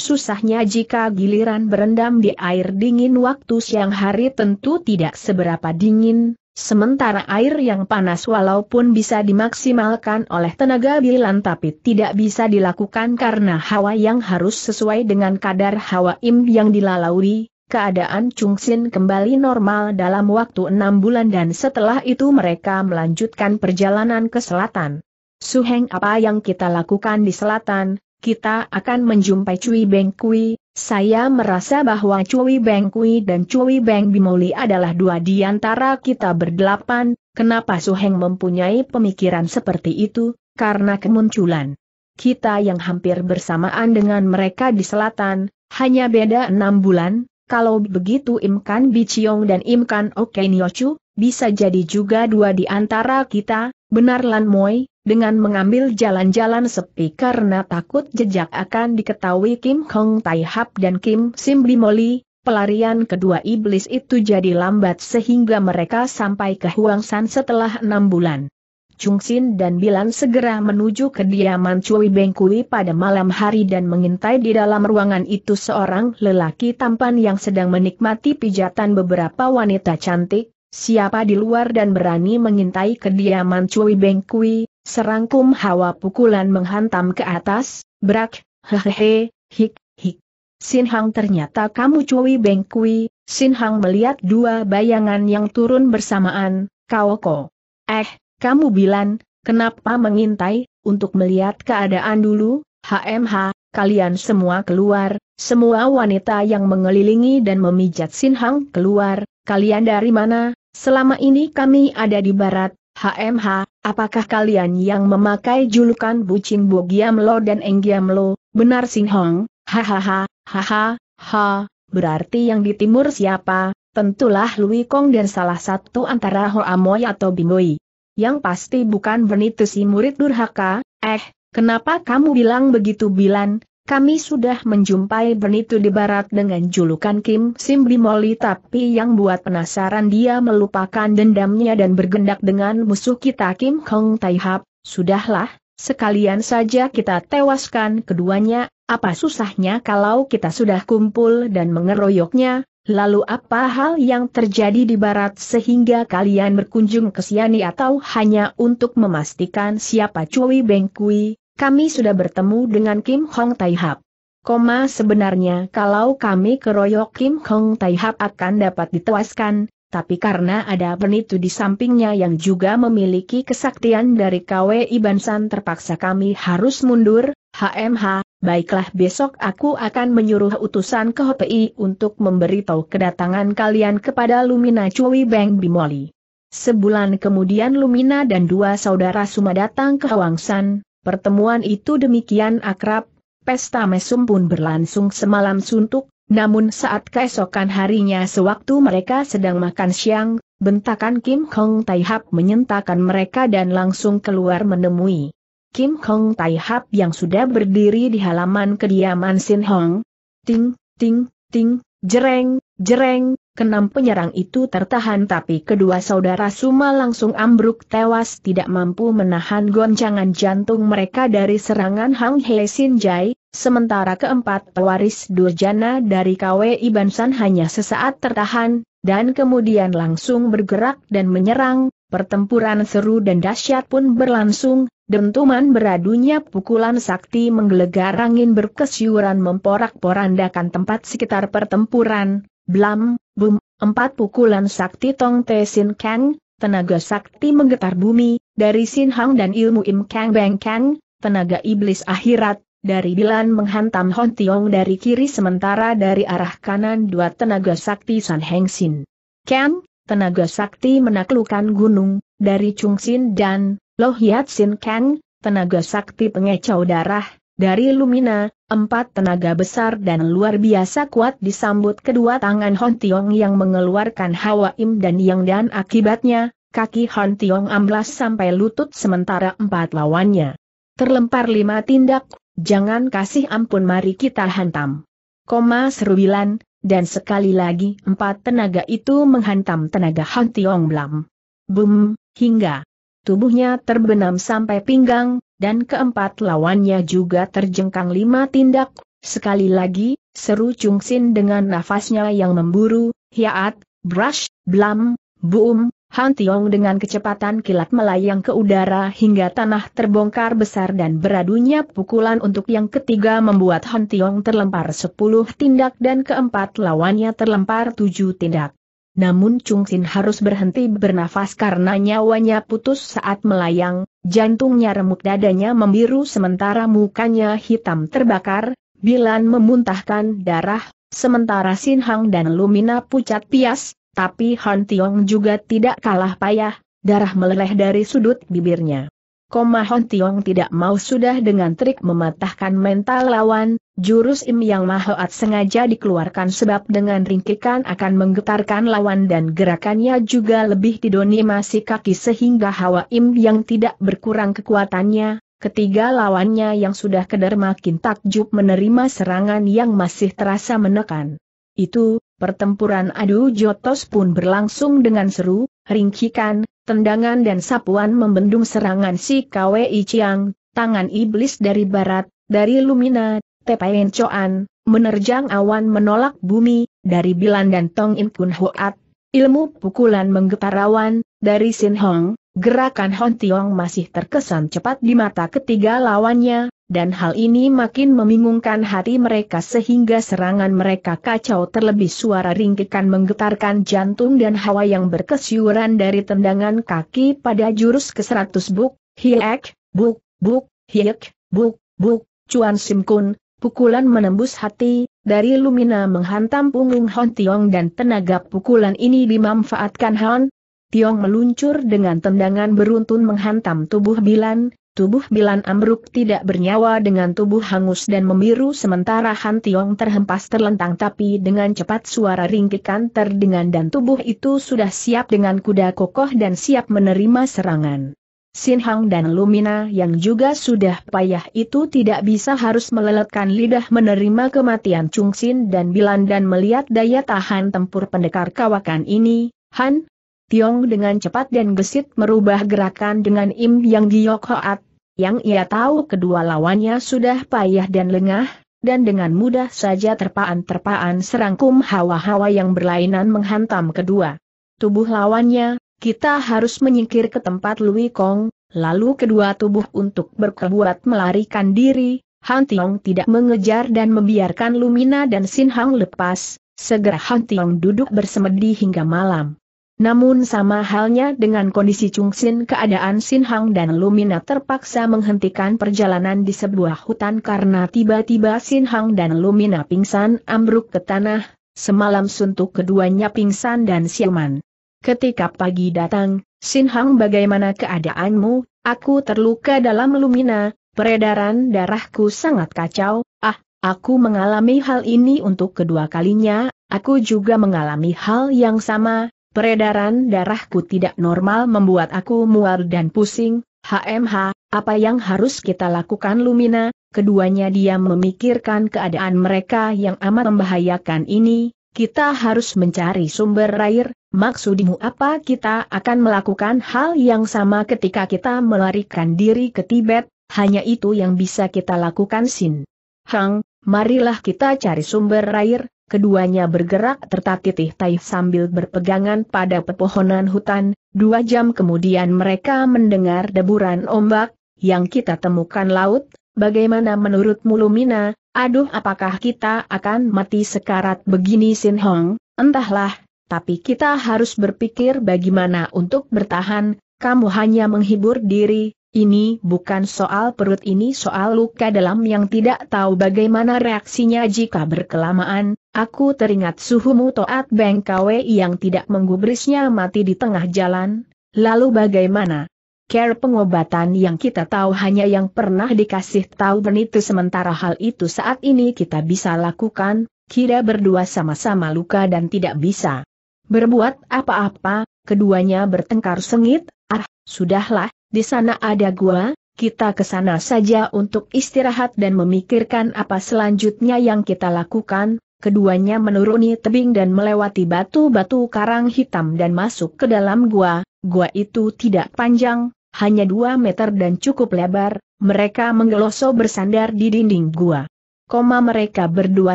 susahnya jika giliran berendam di air dingin waktu siang hari tentu tidak seberapa dingin, sementara air yang panas walaupun bisa dimaksimalkan oleh tenaga bilan tapi tidak bisa dilakukan karena hawa yang harus sesuai dengan kadar hawa im yang dilalui, keadaan Chung Sin kembali normal dalam waktu enam bulan dan setelah itu mereka melanjutkan perjalanan ke selatan. Suheng apa yang kita lakukan di selatan, kita akan menjumpai Cui Beng Kui, saya merasa bahwa Cui Beng Kui dan Cui Beng Bimoli adalah dua di antara kita berdelapan, kenapa Suheng mempunyai pemikiran seperti itu, karena kemunculan. Kita yang hampir bersamaan dengan mereka di selatan, hanya beda enam bulan, kalau begitu Im Kan Biciong dan Im Kan Okeniochu, bisa jadi juga dua di antara kita, benar Lan Moi, dengan mengambil jalan-jalan sepi karena takut jejak akan diketahui Kim Hong Tai Hap dan Kim Sim Bimoli, pelarian kedua iblis itu jadi lambat sehingga mereka sampai ke Huang San setelah enam bulan. Chung Sin dan Bilan segera menuju kediaman Cui Bengkui pada malam hari dan mengintai di dalam ruangan itu seorang lelaki tampan yang sedang menikmati pijatan beberapa wanita cantik, siapa di luar dan berani mengintai kediaman Cui Bengkui, serangkum hawa pukulan menghantam ke atas, brak, hehehe, hik, hik. Sin Hang ternyata kamu Cui Bengkui, Sin Hang melihat dua bayangan yang turun bersamaan, kau kok. Eh, kamu bilang, kenapa mengintai, untuk melihat keadaan dulu, HMH, kalian semua keluar, semua wanita yang mengelilingi dan memijat Sin Hang keluar, kalian dari mana, selama ini kami ada di barat, HMH, apakah kalian yang memakai julukan Bucin Bogiam Lo dan Enggiam Lo, benar Sin Hang, hahaha, haha, ha, berarti yang di timur siapa, tentulah Lui Kong dan salah satu antara Hoa Moy atau Bingoi. Yang pasti bukan Bernitu si murid durhaka, eh, kenapa kamu bilang begitu Bilan? Kami sudah menjumpai Bernitu di barat dengan julukan Kim Sim Bimoli tapi yang buat penasaran dia melupakan dendamnya dan bergendak dengan musuh kita Kim Kong Taihap, sudahlah, sekalian saja kita tewaskan keduanya, apa susahnya kalau kita sudah kumpul dan mengeroyoknya, Lalu apa hal yang terjadi di barat sehingga kalian berkunjung ke Siani atau hanya untuk memastikan siapa Cui Beng Kui? Kami sudah bertemu dengan Kim Hong Taihap. Koma sebenarnya kalau kami keroyok Kim Hong Taihap akan dapat ditewaskan, tapi karena ada penitu di sampingnya yang juga memiliki kesaktian dari KW Ibansan terpaksa kami harus mundur, HMH, Baiklah besok aku akan menyuruh utusan ke HPI untuk memberitahu kedatangan kalian kepada Lumina Cui Beng Bimoli. Sebulan kemudian Lumina dan dua saudara Suma datang ke Hwangsan, pertemuan itu demikian akrab, pesta mesum pun berlangsung semalam suntuk, Namun saat keesokan harinya sewaktu mereka sedang makan siang, bentakan Kim Hong Tai Hap menyentakan mereka dan langsung keluar menemui Kim Hong Tai Hap yang sudah berdiri di halaman kediaman Sin Hong. Ting, ting, ting, jereng, jereng, Kenam penyerang itu tertahan tapi kedua saudara Suma langsung ambruk tewas tidak mampu menahan goncangan jantung mereka dari serangan Hang He Jai, sementara keempat pewaris Durjana dari KW Ibansan hanya sesaat tertahan, dan kemudian langsung bergerak dan menyerang, pertempuran seru dan dahsyat pun berlangsung, dentuman beradunya pukulan sakti menggelegar angin berkesyuran memporak-porandakan tempat sekitar pertempuran, blam, bum, empat pukulan sakti Tong Te Sin Kang, tenaga sakti menggetar bumi, dari Sin Hang dan ilmu Im Kang Beng Kang, tenaga iblis akhirat, dari Bilan menghantam Hon Tiong dari kiri sementara dari arah kanan dua tenaga sakti San Heng Sin. Kang, tenaga sakti menaklukkan gunung, dari Chung Sin dan Loh Hiat Sin Kang, tenaga sakti pengecau darah, dari Lumina, empat tenaga besar dan luar biasa kuat disambut kedua tangan Hon Tiong yang mengeluarkan hawa im dan yang dan akibatnya, kaki Hon Tiong amblas sampai lutut sementara empat lawannya. Terlempar lima tindak, jangan kasih ampun mari kita hantam. Koma serubilan, dan sekali lagi empat tenaga itu menghantam tenaga Hon Tiong Blam. Bum, hingga tubuhnya terbenam sampai pinggang, dan keempat lawannya juga terjengkang lima tindak, sekali lagi, seru Sin dengan nafasnya yang memburu, hiat, brush, blam, boom, Han Tiong dengan kecepatan kilat melayang ke udara hingga tanah terbongkar besar dan beradunya pukulan untuk yang ketiga membuat Han Tiong terlempar sepuluh tindak dan keempat lawannya terlempar tujuh tindak. Namun Chung Sin harus berhenti bernafas karena nyawanya putus saat melayang, jantungnya remuk dadanya membiru sementara mukanya hitam terbakar, Bilan memuntahkan darah, sementara Sin Hang dan Lumina pucat pias, tapi Han Tiong juga tidak kalah payah, darah meleleh dari sudut bibirnya. Koma Hon Tiong tidak mau sudah dengan trik mematahkan mental lawan, jurus Im yang mahoat sengaja dikeluarkan sebab dengan ringkikan akan menggetarkan lawan dan gerakannya juga lebih didonimasi kaki sehingga hawa Im yang tidak berkurang kekuatannya, ketiga lawannya yang sudah keder makin takjub menerima serangan yang masih terasa menekan. Itu, pertempuran adu jotos pun berlangsung dengan seru, ringkikan, tendangan dan sapuan membendung serangan si KWI Chiang, tangan iblis dari barat, dari Lumina, Tepain Choan, menerjang awan menolak bumi, dari Bilan dan Tong In Kun Hoat, ilmu pukulan menggetar awan, dari Sin Hong, gerakan Hon Tiong masih terkesan cepat di mata ketiga lawannya, dan hal ini makin membingungkan hati mereka sehingga serangan mereka kacau terlebih suara ringkikan menggetarkan jantung dan hawa yang berkesyuran dari tendangan kaki pada jurus ke-100 buk, hiek, buk, buk, hiek, buk, buk, cuan simkun, pukulan menembus hati, dari Lumina menghantam punggung Hon Tiong dan tenaga pukulan ini dimanfaatkan Hon, Tiong meluncur dengan tendangan beruntun menghantam tubuh Bilan, Tubuh Bilan Amruk tidak bernyawa dengan tubuh hangus dan membiru sementara Han Tiong terhempas terlentang tapi dengan cepat suara ringkikan terdengar dan tubuh itu sudah siap dengan kuda kokoh dan siap menerima serangan. Sin Hang dan Lumina yang juga sudah payah itu tidak bisa harus meleletkan lidah menerima kematian Chung Sin dan Bilan dan melihat daya tahan tempur pendekar kawakan ini, Han, Tiong dengan cepat dan gesit merubah gerakan dengan Im Yang Giok Hoat, yang ia tahu kedua lawannya sudah payah dan lengah, dan dengan mudah saja terpaan-terpaan serangkum hawa-hawa yang berlainan menghantam kedua. Tubuh lawannya, kita harus menyingkir ke tempat Lui Kong, lalu kedua tubuh untuk berkebuat melarikan diri, Han Tiong tidak mengejar dan membiarkan Lumina dan Sin Hang lepas, segera Han Tiong duduk bersemedi hingga malam. Namun sama halnya dengan kondisi Chung Sin keadaan Sin Hang dan Lumina terpaksa menghentikan perjalanan di sebuah hutan karena tiba-tiba Sin Hang dan Lumina pingsan ambruk ke tanah, semalam suntuk keduanya pingsan dan siaman. Ketika pagi datang, Sin Hang bagaimana keadaanmu, aku terluka dalam Lumina, peredaran darahku sangat kacau, ah, Aku mengalami hal ini untuk kedua kalinya, aku juga mengalami hal yang sama, peredaran darahku tidak normal membuat aku mual dan pusing, HMH, apa yang harus kita lakukan Lumina? Keduanya dia memikirkan keadaan mereka yang amat membahayakan ini, kita harus mencari sumber air, maksudmu apa? Kita akan melakukan hal yang sama ketika kita melarikan diri ke Tibet, hanya itu yang bisa kita lakukan Sin. Hang, marilah kita cari sumber air, keduanya bergerak tertatih-tih sambil berpegangan pada pepohonan hutan, dua jam kemudian mereka mendengar deburan ombak, yang kita temukan laut, bagaimana menurutmu Lumina, aduh apakah kita akan mati sekarat begini Sin Hong, entahlah, tapi kita harus berpikir bagaimana untuk bertahan, kamu hanya menghibur diri, ini bukan soal perut ini soal luka dalam yang tidak tahu bagaimana reaksinya jika berkelamaan, aku teringat suhumu toat Beng KW yang tidak menggubrisnya mati di tengah jalan, lalu bagaimana? Care pengobatan yang kita tahu hanya yang pernah dikasih tahu Benito sementara hal itu saat ini kita bisa lakukan, kira berdua sama-sama luka dan tidak bisa berbuat apa-apa, keduanya bertengkar sengit, ah, sudahlah, di sana ada gua, kita ke sana saja untuk istirahat dan memikirkan apa selanjutnya yang kita lakukan. Keduanya menuruni tebing dan melewati batu-batu karang hitam dan masuk ke dalam gua. Gua itu tidak panjang, hanya dua meter dan cukup lebar. Mereka menggeloso bersandar di dinding gua. Koma mereka berdua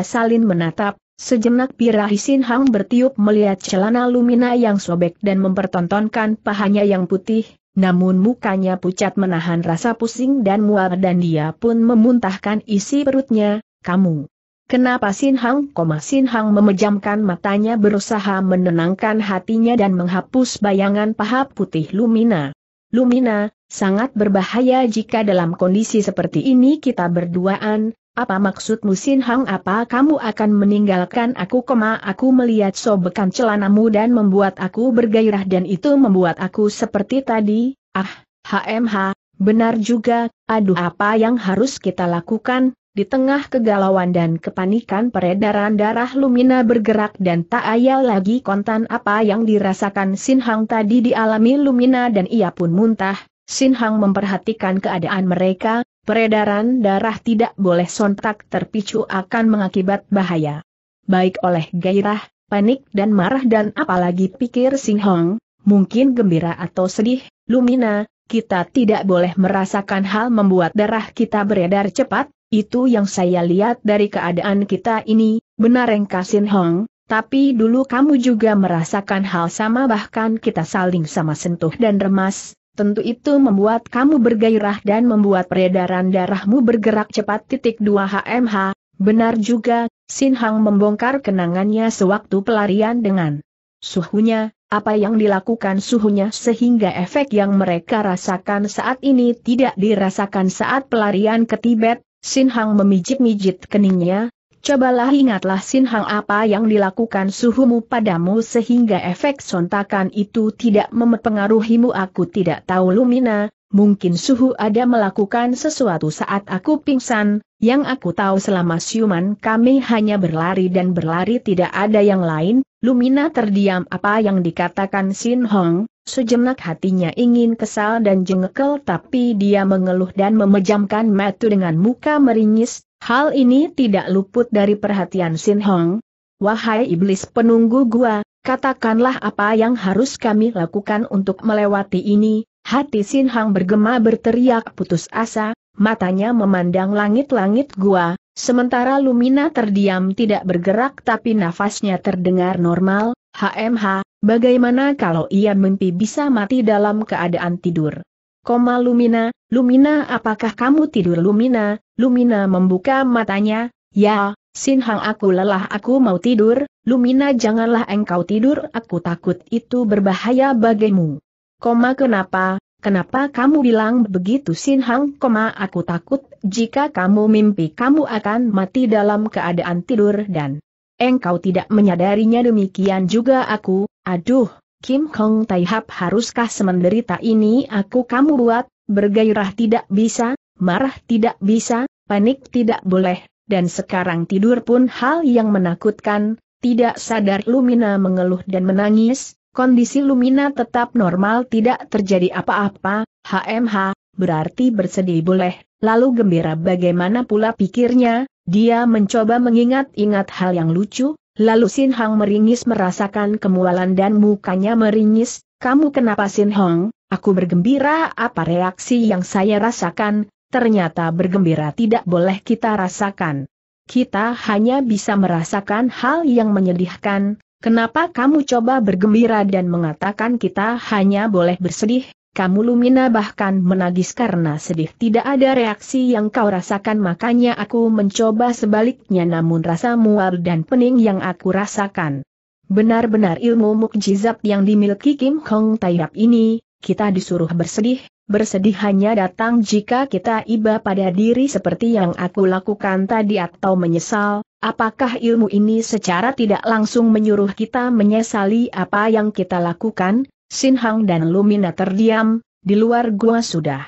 salin menatap, Sejenak Pirahi Sin Hang bertiup melihat celana Lumina yang sobek dan mempertontonkan pahanya yang putih, namun mukanya pucat menahan rasa pusing dan mual dan dia pun memuntahkan isi perutnya, kamu. Kenapa Sin Hang? Koma Sin Hang memejamkan matanya berusaha menenangkan hatinya dan menghapus bayangan paha putih Lumina. Lumina, sangat berbahaya jika dalam kondisi seperti ini kita berduaan, apa maksudmu Sin Hang? Apa kamu akan meninggalkan aku? Koma aku melihat sobekan celanamu dan membuat aku bergairah dan itu membuat aku seperti tadi, ah, HMH, benar juga, aduh apa yang harus kita lakukan, di tengah kegalauan dan kepanikan peredaran darah Lumina bergerak dan tak ayal lagi kontan apa yang dirasakan Sin Hang tadi dialami Lumina dan ia pun muntah, Sin Hang memperhatikan keadaan mereka, Peredaran darah tidak boleh sontak terpicu akan mengakibat bahaya. Baik oleh gairah, panik dan marah dan apalagi pikir Sing Hong, mungkin gembira atau sedih, Lumina, kita tidak boleh merasakan hal membuat darah kita beredar cepat, itu yang saya lihat dari keadaan kita ini, benar engkau Sin Hong, tapi dulu kamu juga merasakan hal sama bahkan kita saling sama sentuh dan remas, tentu itu membuat kamu bergairah dan membuat peredaran darahmu bergerak cepat. Titik 2 HMH, benar juga, Sin Hang membongkar kenangannya sewaktu pelarian dengan suhunya, apa yang dilakukan suhunya sehingga efek yang mereka rasakan saat ini tidak dirasakan saat pelarian ke Tibet, Sin Hang memijit-mijit keningnya, Cobalah ingatlah Sin Hang apa yang dilakukan suhumu padamu sehingga efek sontakan itu tidak mempengaruhimu aku tidak tahu Lumina, mungkin suhu ada melakukan sesuatu saat aku pingsan, yang aku tahu selama siuman kami hanya berlari dan berlari tidak ada yang lain, Lumina terdiam apa yang dikatakan Sin Hong, sejenak hatinya ingin kesal dan jengkel tapi dia mengeluh dan memejamkan mata dengan muka meringis, Hal ini tidak luput dari perhatian Sin Hong. Wahai iblis penunggu gua, katakanlah apa yang harus kami lakukan untuk melewati ini. Hati Sin Hong bergema berteriak putus asa, matanya memandang langit-langit gua, sementara Lumina terdiam tidak bergerak tapi nafasnya terdengar normal. HMH, bagaimana kalau ia mimpi bisa mati dalam keadaan tidur? Koma Lumina, Lumina apakah kamu tidur Lumina? Lumina membuka matanya, ya, Sin Hang aku lelah aku mau tidur, Lumina janganlah engkau tidur aku takut itu berbahaya bagimu. Koma kenapa, kenapa kamu bilang begitu Sin Hang? Koma aku takut jika kamu mimpi kamu akan mati dalam keadaan tidur dan engkau tidak menyadarinya demikian juga aku, aduh, Kim Kong Taihap haruskah semenderita ini aku kamu buat, bergairah tidak bisa, marah tidak bisa, panik tidak boleh, dan sekarang tidur pun hal yang menakutkan, tidak sadar Lumina mengeluh dan menangis, kondisi Lumina tetap normal tidak terjadi apa-apa, HMH, berarti bersedih boleh, lalu gembira bagaimana pula pikirnya, dia mencoba mengingat-ingat hal yang lucu, lalu Sin Hang meringis merasakan kemualan dan mukanya meringis, kamu kenapa Sin Hong? Aku bergembira apa reaksi yang saya rasakan, ternyata bergembira tidak boleh kita rasakan. Kita hanya bisa merasakan hal yang menyedihkan, kenapa kamu coba bergembira dan mengatakan kita hanya boleh bersedih, kamu Lumina bahkan menagis karena sedih. Tidak ada reaksi yang kau rasakan makanya aku mencoba sebaliknya namun rasa mual dan pening yang aku rasakan. Benar-benar ilmu mukjizat yang dimiliki Kim Hong Taihap ini, kita disuruh bersedih, bersedih hanya datang jika kita iba pada diri seperti yang aku lakukan tadi atau menyesal, apakah ilmu ini secara tidak langsung menyuruh kita menyesali apa yang kita lakukan, Sin Hang dan Lumina terdiam, di luar gua sudah.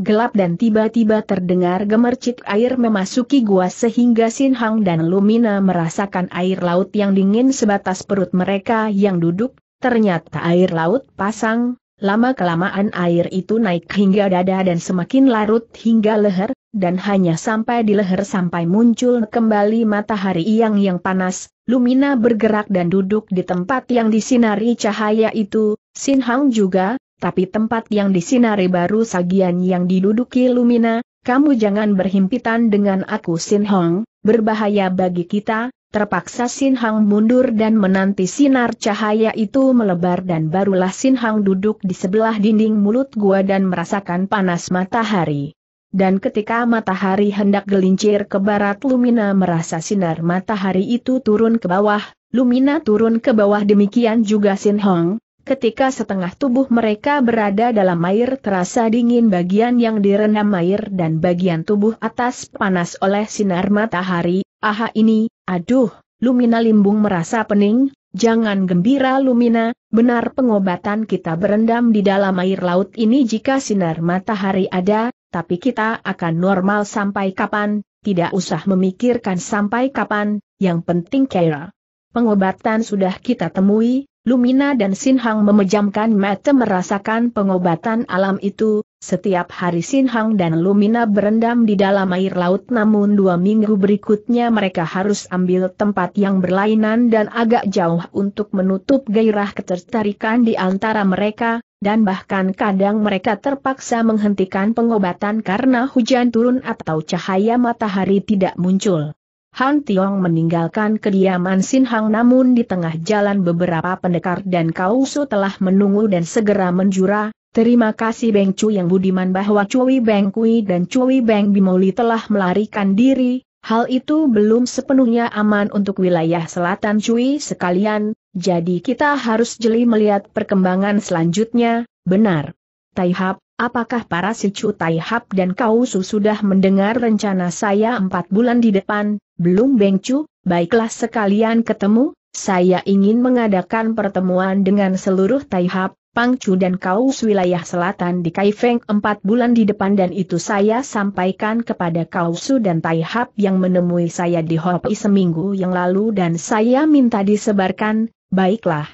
Gelap dan tiba-tiba terdengar gemercik air memasuki gua sehingga Sin Hang dan Lumina merasakan air laut yang dingin sebatas perut mereka yang duduk, ternyata air laut pasang, lama-kelamaan air itu naik hingga dada dan semakin larut hingga leher, dan hanya sampai di leher sampai muncul kembali matahari yang yang panas, Lumina bergerak dan duduk di tempat yang disinari cahaya itu, Sin Hang juga, tapi tempat yang disinari baru sagian yang diduduki Lumina, kamu jangan berhimpitan dengan aku Sin Hong, berbahaya bagi kita, terpaksa Sin Hang mundur dan menanti sinar cahaya itu melebar dan barulah Sin Hang duduk di sebelah dinding mulut gua dan merasakan panas matahari. Dan ketika matahari hendak gelincir ke barat Lumina merasa sinar matahari itu turun ke bawah, Lumina turun ke bawah demikian juga Sin Hong, Ketika setengah tubuh mereka berada dalam air terasa dingin bagian yang direndam air dan bagian tubuh atas panas oleh sinar matahari, aha ini, aduh, Lumina Limbung merasa pening, jangan gembira Lumina, benar pengobatan kita berendam di dalam air laut ini jika sinar matahari ada, tapi kita akan normal sampai kapan, tidak usah memikirkan sampai kapan, yang penting kira. Pengobatan sudah kita temui, Lumina dan Sin Hang memejamkan mata merasakan pengobatan alam itu, setiap hari Sin Hang dan Lumina berendam di dalam air laut. Namun dua minggu berikutnya mereka harus ambil tempat yang berlainan dan agak jauh untuk menutup gairah ketertarikan di antara mereka, dan bahkan kadang mereka terpaksa menghentikan pengobatan karena hujan turun atau cahaya matahari tidak muncul. Han Tiong meninggalkan kediaman Sin Hang namun di tengah jalan beberapa pendekar dan Kausu telah menunggu dan segera menjura, terima kasih Beng Chu yang budiman bahwa Cui Beng Kui dan Cui Beng Bimoli telah melarikan diri, hal itu belum sepenuhnya aman untuk wilayah selatan Cui sekalian, jadi kita harus jeli melihat perkembangan selanjutnya, benar. Taihap, apakah para si Chu Taihap dan Kausu sudah mendengar rencana saya empat bulan di depan, belum Bengcu, baiklah sekalian ketemu, saya ingin mengadakan pertemuan dengan seluruh Taihap, Pangcu dan Kaus wilayah selatan di Kaifeng empat bulan di depan dan itu saya sampaikan kepada Kausu dan Taihap yang menemui saya di Hopi seminggu yang lalu dan saya minta disebarkan, baiklah.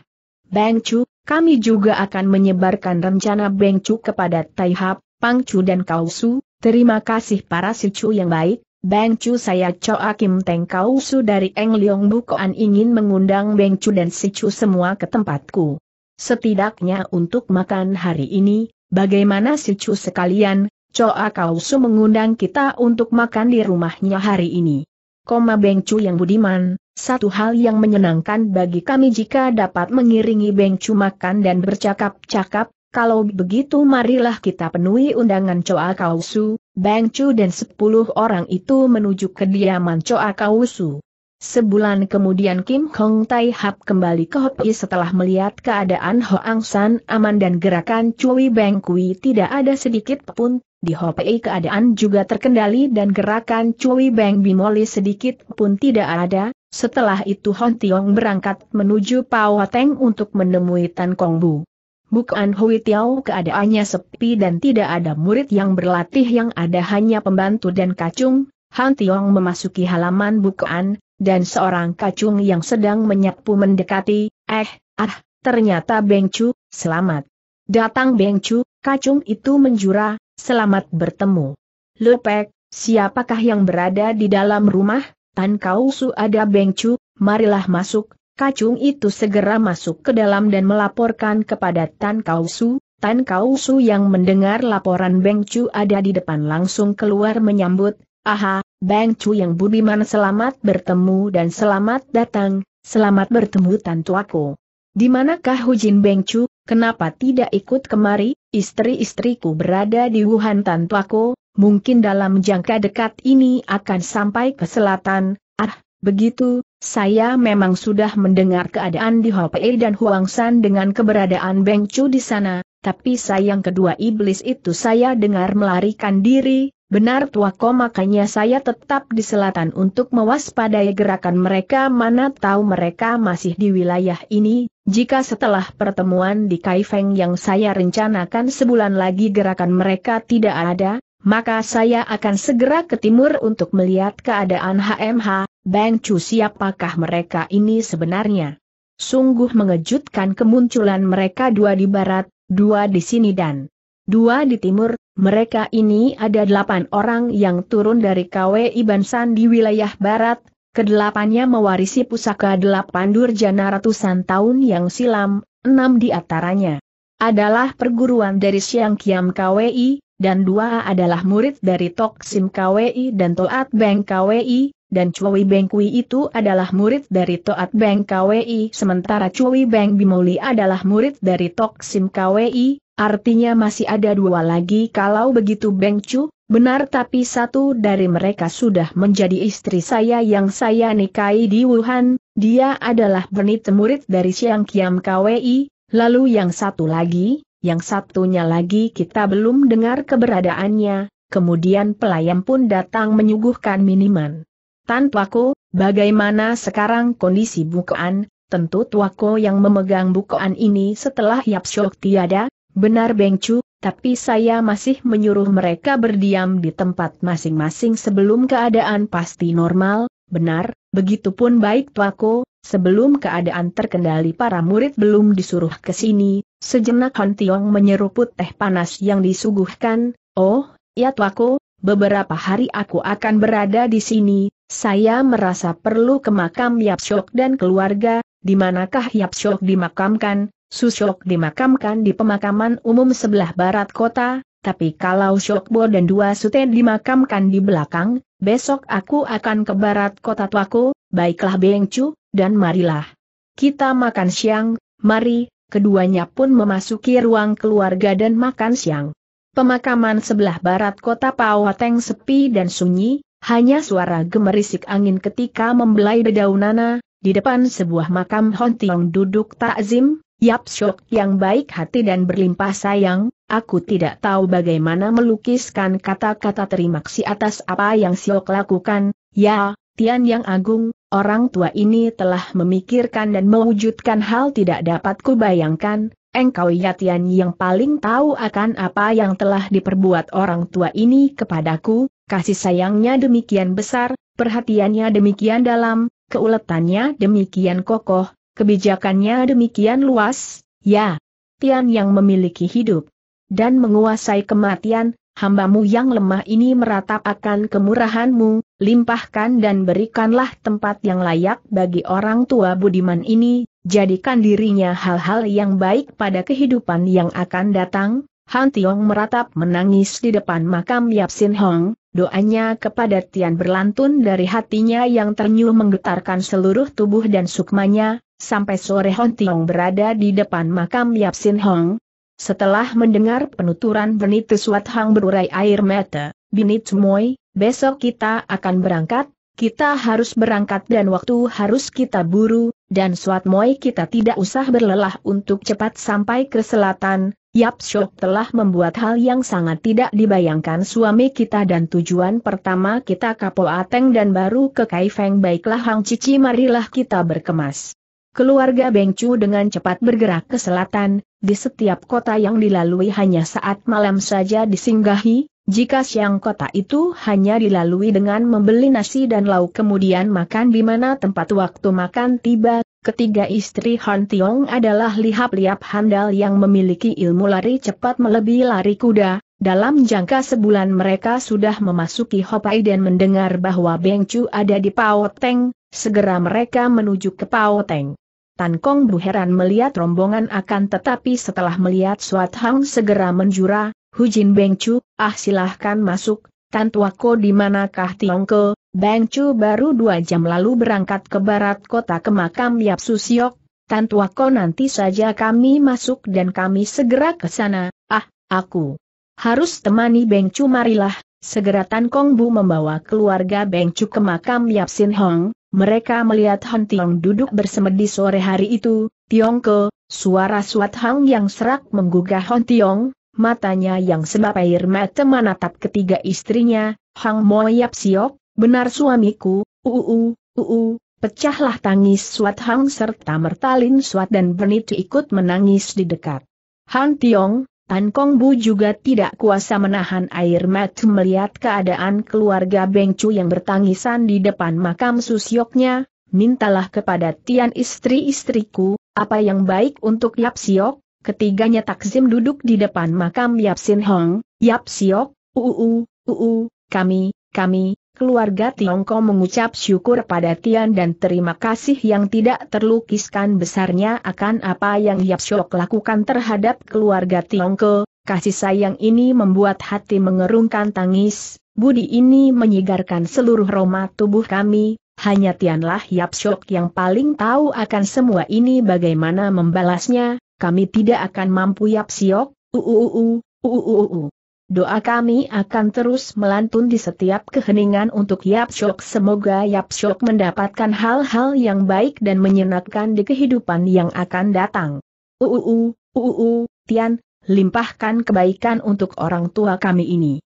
Bengcu, kami juga akan menyebarkan rencana Bengcu kepada Taihap, Pangcu dan Kausu, terima kasih para sicu yang baik, Beng Chu saya Choa Kim Teng Kau Su dari Eng Leong Bukoan ingin mengundang Beng Chu dan Si Chu semua ke tempatku. Setidaknya untuk makan hari ini, bagaimana Si Chu sekalian, Choa Kau Su mengundang kita untuk makan di rumahnya hari ini. Koma Beng Chu yang budiman, satu hal yang menyenangkan bagi kami jika dapat mengiringi Beng Chu makan dan bercakap-cakap, kalau begitu marilah kita penuhi undangan Choa Kausu, Bang Chu dan sepuluh orang itu menuju kediaman Choa Kausu. Sebulan kemudian Kim Hong Tai Hap kembali ke Hopi setelah melihat keadaan Hoang San aman dan gerakan Cui Beng Kui tidak ada sedikit pun, di Hopi keadaan juga terkendali dan gerakan Cui Beng Bimoli sedikit pun tidak ada, setelah itu Hon Tiong berangkat menuju Pao Teng untuk menemui Tan Kong Bu. Bukan Hui Tiao keadaannya sepi dan tidak ada murid yang berlatih yang ada hanya pembantu dan kacung, Han Tiong memasuki halaman bukaan, dan seorang kacung yang sedang menyapu mendekati, eh, ah, ternyata Beng Chu, selamat. Datang Beng Chu, kacung itu menjura, selamat bertemu. Lepek, siapakah yang berada di dalam rumah? Tan Kau Su ada Beng Chu, marilah masuk. Kacung itu segera masuk ke dalam dan melaporkan kepada Tan Kau Su. Tan Kau Su yang mendengar laporan Beng Chu ada di depan langsung keluar menyambut, aha, Beng Chu yang budiman selamat bertemu dan selamat datang, selamat bertemu Tan Tuaku. Di manakah Hujin Beng Chu, kenapa tidak ikut kemari, istri-istriku berada di Wuhan Tan Tuaku, mungkin dalam jangka dekat ini akan sampai ke selatan, ah, begitu, saya memang sudah mendengar keadaan di Hopei dan Huang San dengan keberadaan Beng Chu di sana, tapi sayang kedua iblis itu saya dengar melarikan diri, benar tuako makanya saya tetap di selatan untuk mewaspadai gerakan mereka. Mana tahu mereka masih di wilayah ini, jika setelah pertemuan di Kaifeng yang saya rencanakan sebulan lagi gerakan mereka tidak ada, maka saya akan segera ke timur untuk melihat keadaan HMH, Bang Chu siapakah mereka ini sebenarnya. Sungguh mengejutkan kemunculan mereka. Dua di barat, dua di sini dan dua di timur, mereka ini ada delapan orang yang turun dari KWI Bansan di wilayah barat, kedelapannya mewarisi pusaka delapan durjana ratusan tahun yang silam, enam di antaranya adalah perguruan dari Siang Kiam KWI, dan dua adalah murid dari Tok Sim KWI dan Toat Beng KWI, dan Cui Beng Kui itu adalah murid dari Toat Beng KWI sementara Cui Beng Bimoli adalah murid dari Tok Sim KWI, artinya masih ada dua lagi kalau begitu Beng Chu, benar tapi satu dari mereka sudah menjadi istri saya yang saya nikahi di Wuhan, dia adalah benit murid dari Siang Kiam KWI, lalu yang satu lagi, yang satunya lagi kita belum dengar keberadaannya, kemudian pelayan pun datang menyuguhkan minuman. Tan Tuako, bagaimana sekarang kondisi bukaan? Tentu Tuako yang memegang bukaan ini setelah Yap Syok tiada, benar Bengcu, tapi saya masih menyuruh mereka berdiam di tempat masing-masing sebelum keadaan pasti normal, benar, begitupun baik Tuako, sebelum keadaan terkendali para murid belum disuruh ke sini, Sejenak Han Tiong menyeruput teh panas yang disuguhkan, oh, ya tuaku, beberapa hari aku akan berada di sini, saya merasa perlu ke makam Yap Shok dan keluarga, di manakah Yap Shok dimakamkan, Susyok dimakamkan di pemakaman umum sebelah barat kota, tapi kalau Shokbo dan dua Sute dimakamkan di belakang, besok aku akan ke barat kota tuaku, baiklah Bengcu, dan marilah. Kita makan siang, mari, keduanya pun memasuki ruang keluarga dan makan siang. Pemakaman sebelah barat kota Pawateng sepi dan sunyi, hanya suara gemerisik angin ketika membelai dedaunana, di depan sebuah makam Hontiong duduk takzim, Yap Syok yang baik hati dan berlimpah sayang, aku tidak tahu bagaimana melukiskan kata-kata terima kasih atas apa yang Syok lakukan, ya, Tian yang agung, orang tua ini telah memikirkan dan mewujudkan hal tidak dapat kubayangkan, engkau Yatian yang paling tahu akan apa yang telah diperbuat orang tua ini kepadaku, kasih sayangnya demikian besar, perhatiannya demikian dalam, keuletannya demikian kokoh, kebijakannya demikian luas, ya. Tian yang memiliki hidup dan menguasai kematian, hambamu yang lemah ini meratap akan kemurahanmu, limpahkan dan berikanlah tempat yang layak bagi orang tua budiman ini, jadikan dirinya hal-hal yang baik pada kehidupan yang akan datang. Han Tiong meratap menangis di depan makam Yap Sin Hong, doanya kepada Tian berlantun dari hatinya yang ternyuh menggetarkan seluruh tubuh dan sukmanya, sampai sore Han Tiong berada di depan makam Yap Sin Hong, setelah mendengar penuturan Benit Suat Hang berurai air mata, Binit Moy, besok kita akan berangkat, kita harus berangkat dan waktu harus kita buru, dan Suat Moy kita tidak usah berlelah untuk cepat sampai ke selatan, Yap Shok telah membuat hal yang sangat tidak dibayangkan suami kita dan tujuan pertama kita ke Ateng dan baru ke Kaifeng baiklah Hang Cici marilah kita berkemas. Keluarga Beng Chu dengan cepat bergerak ke selatan, di setiap kota yang dilalui hanya saat malam saja disinggahi, jika siang kota itu hanya dilalui dengan membeli nasi dan lauk kemudian makan di mana tempat waktu makan tiba, ketiga istri Han Tiong adalah lihap-liap handal yang memiliki ilmu lari cepat melebihi lari kuda, dalam jangka sebulan mereka sudah memasuki Hopai dan mendengar bahwa Beng Chu ada di Paoteng, segera mereka menuju ke Paoteng. Tan Kong Bu heran melihat rombongan akan tetapi setelah melihat Suat Hang segera menjura, Hujin Beng Chu, ah silahkan masuk, Tan Tuako di manakah Tiongko, Beng Chu baru dua jam lalu berangkat ke barat kota ke makam Yap Susiok, Tan Tuako nanti saja kami masuk dan kami segera ke sana, ah, aku harus temani Beng Chu marilah, segera Tan Kong Bu membawa keluarga Beng Chu ke makam Yap Sin Hong, mereka melihat Han Tiong duduk bersemedi sore hari itu, Tiong ke, suara Suat Hang yang serak menggugah Han Tiong, matanya yang sebab air mata menatap ketiga istrinya, Hang Mo Yap Siok, benar suamiku, uu, uu, pecahlah tangis Suat Hang serta Mertalin Suat dan Benitu ikut menangis di dekat. Han Tiong, Tan Kong Bu juga tidak kuasa menahan air mata melihat keadaan keluarga Beng Chu yang bertangisan di depan makam susioknya, mintalah kepada Tian istri-istriku, apa yang baik untuk Yap Siok, ketiganya takzim duduk di depan makam Yap Sin Hong, Yap Siok, uu, uu, kami, kami, keluarga Tiongkok mengucap syukur pada Tian dan terima kasih yang tidak terlukiskan besarnya akan apa yang Yap Syok lakukan terhadap keluarga Tiongkok. Kasih sayang ini membuat hati mengerungkan tangis, budi ini menyigarkan seluruh roma tubuh kami, hanya Tianlah Yap Syok yang paling tahu akan semua ini bagaimana membalasnya, kami tidak akan mampu Yap Syok, uu uu uu Doa kami akan terus melantun di setiap keheningan untuk Yap Shok. Semoga Yap Shok mendapatkan hal-hal yang baik dan menyenangkan di kehidupan yang akan datang. Uu, uu, Tian, limpahkan kebaikan untuk orang tua kami ini.